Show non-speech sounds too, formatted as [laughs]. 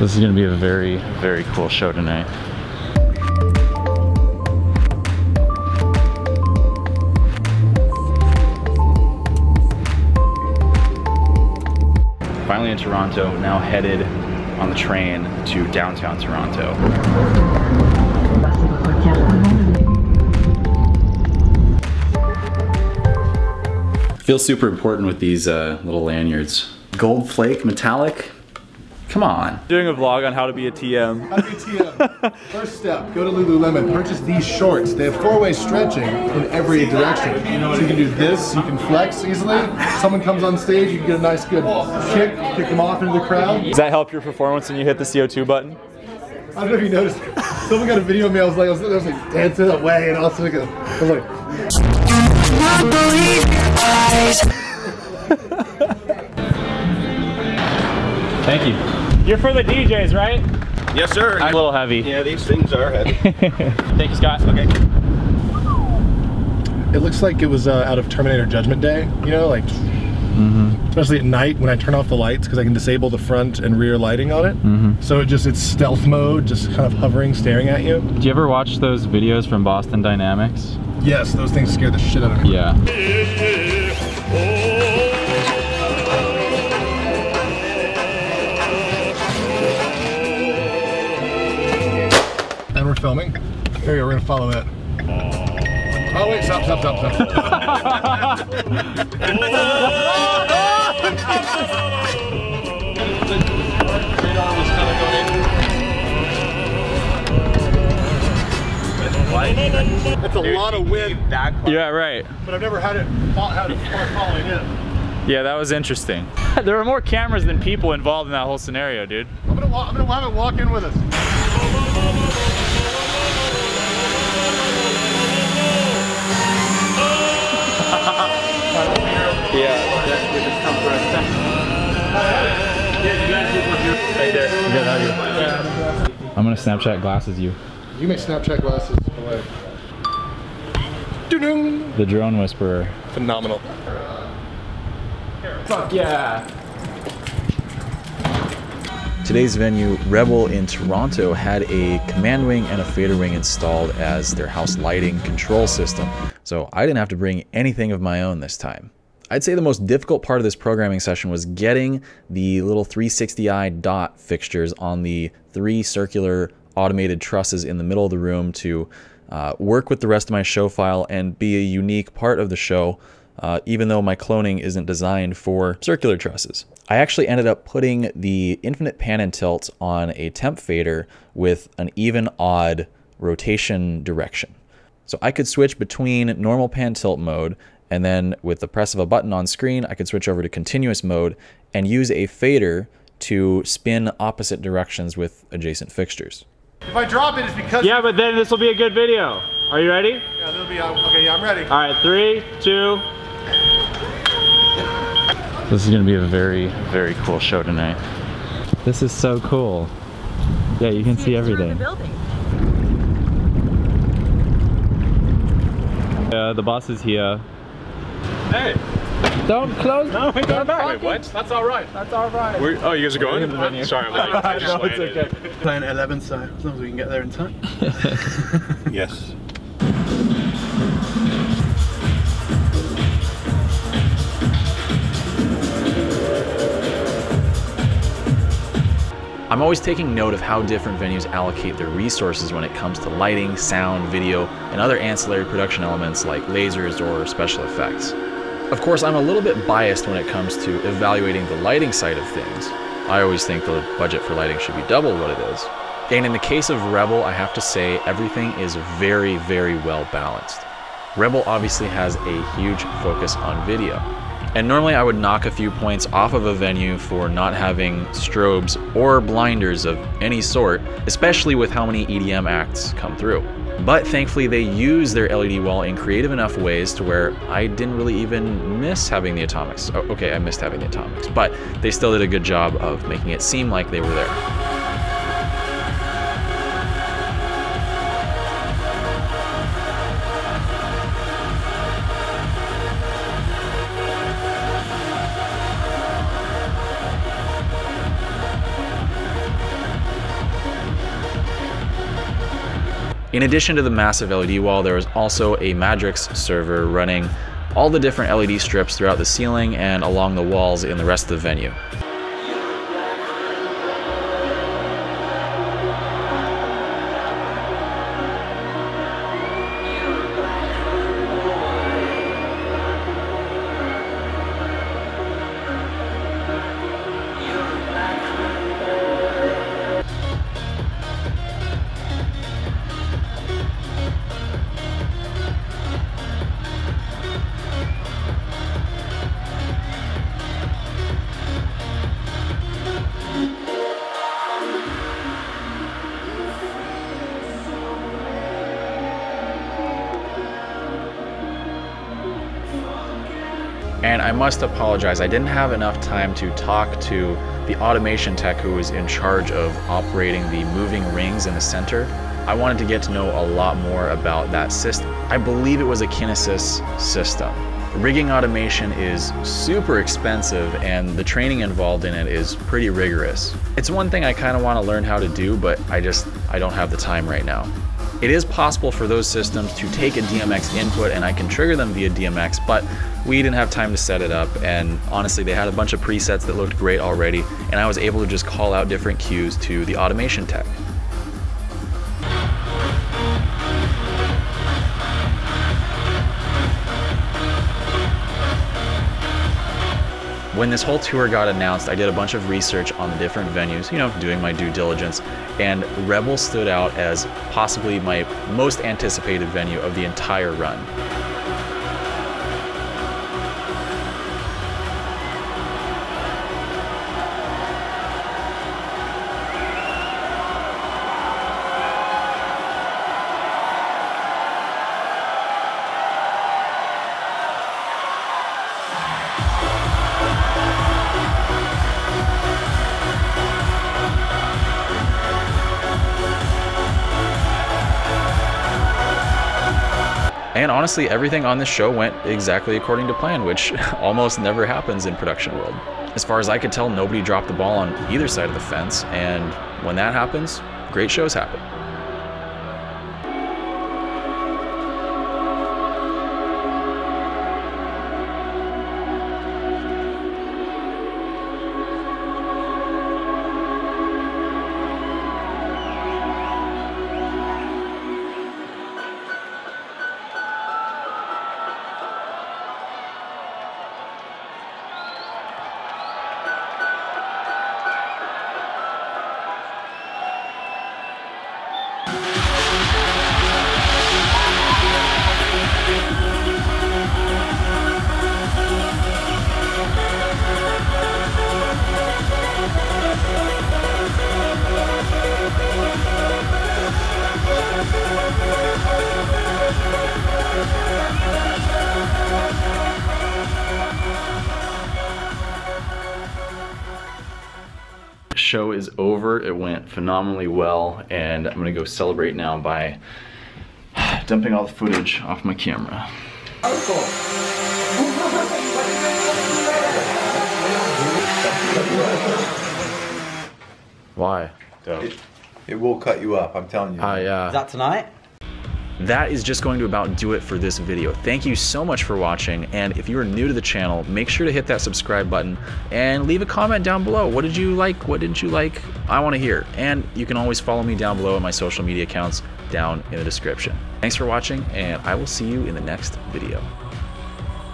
This is gonna be a very, very cool show tonight. Finally in Toronto, now headed on the train to downtown Toronto. Feels super important with these uh, little lanyards. Gold flake, metallic. Come on. Doing a vlog on how to be a TM. How to be TM. [laughs] First step, go to Lululemon, purchase these shorts. They have four-way stretching in every direction. So you can do this, you can flex easily. Someone comes on stage, you can get a nice good kick, kick them off into the crowd. Does that help your performance when you hit the CO2 button? I don't know if you noticed, someone got a video of me, I was like, I was, I was like dancing away and also like, I was like, [laughs] Thank you. You're for the DJs, right? Yes, sir. I'm a little heavy. yeah, these things are heavy. [laughs] Thank you, Scott. Okay. it looks like it was uh, out of Terminator Judgment Day, you know, like, especially at night when I turn off the lights because I can disable the front and rear lighting on it. So it just, it's stealth mode, just kind of hovering, staring at you. Do you ever watch those videos from Boston Dynamics? Yes, those things scare the shit out of me. Yeah. Here we go, we're gonna follow it. Oh wait, stop, stop, stop, stop. It's a lot of wind, Yeah, right. but I've never had it fo- had it far following in. Yeah, that was interesting. [laughs] there were more cameras than people involved in that whole scenario, dude. I'm gonna, I'm gonna have it walk in with us. I'm gonna Snapchat glasses you. You may Snapchat glasses away. The drone whisperer. Phenomenal. Fuck yeah. Today's venue, Rebel in Toronto, had a command wing and a fader wing installed as their house lighting control system, so I didn't have to bring anything of my own this time. I'd say the most difficult part of this programming session was getting the little 360i dot fixtures on the three circular automated trusses in the middle of the room to uh, work with the rest of my show file and be a unique part of the show uh, even though my cloning isn't designed for circular trusses. I actually ended up putting the infinite pan and tilt on a temp fader with an even odd rotation direction. So I could switch between normal pan tilt mode and then with the press of a button on screen, I could switch over to continuous mode and use a fader to spin opposite directions with adjacent fixtures. If I drop it, it's because Yeah, but then this will be a good video. Are you ready? Yeah, that'll be uh, okay. Yeah, I'm ready. All right, three, two. This is gonna be a very, very cool show tonight. This is so cool. Yeah, you can see everything. The, Yeah, the boss is here. Hey. Don't close. No, we got back. Wait, what? That's all right. That's all right. We're, oh, you guys are going? in the venue. Sorry, I'm late. [laughs] I just no, it's okay. Playing at 11, so as long as we can get there in time. [laughs] Yes. I'm always taking note of how different venues allocate their resources when it comes to lighting, sound, video, and other ancillary production elements like lasers or special effects. Of course, I'm a little bit biased when it comes to evaluating the lighting side of things. I always think the budget for lighting should be double what it is. And in the case of Rebel, I have to say everything is very, very well balanced. Rebel obviously has a huge focus on video. And normally I would knock a few points off of a venue for not having strobes or blinders of any sort, especially with how many EDM acts come through. But thankfully they use their LED wall in creative enough ways to where I didn't really even miss having the atomics. Oh, okay, I missed having the atomics, but they still did a good job of making it seem like they were there. In addition to the massive LED wall, there was also a Madrix server running all the different LED strips throughout the ceiling and along the walls in the rest of the venue. I must apologize, I didn't have enough time to talk to the automation tech who was in charge of operating the moving rings in the center. I wanted to get to know a lot more about that system. I believe it was a Kinesys system. Rigging automation is super expensive and the training involved in it is pretty rigorous. It's one thing I kind of want to learn how to do, but I just, I don't have the time right now. It is possible for those systems to take a DMX input and I can trigger them via DMX, but we didn't have time to set it up and honestly they had a bunch of presets that looked great already and I was able to just call out different cues to the automation tech. When this whole tour got announced, I did a bunch of research on the different venues, you know, doing my due diligence, and Rebel stood out as possibly my most anticipated venue of the entire run. And honestly, everything on this show went exactly according to plan, which [laughs] almost never happens in production world. As far as I could tell, nobody dropped the ball on either side of the fence, and when that happens, great shows happen. Show is over. It went phenomenally well, and I'm gonna go celebrate now by [sighs] dumping all the footage off my camera. Why? It will cut you up, I'm telling you. Ah, yeah. Is that tonight? That is just going to about do it for this video. Thank you so much for watching, and if you are new to the channel, make sure to hit that subscribe button and leave a comment down below. What did you like? What didn't you like? I want to hear. And you can always follow me down below in my social media accounts down in the description. Thanks for watching, and I will see you in the next video.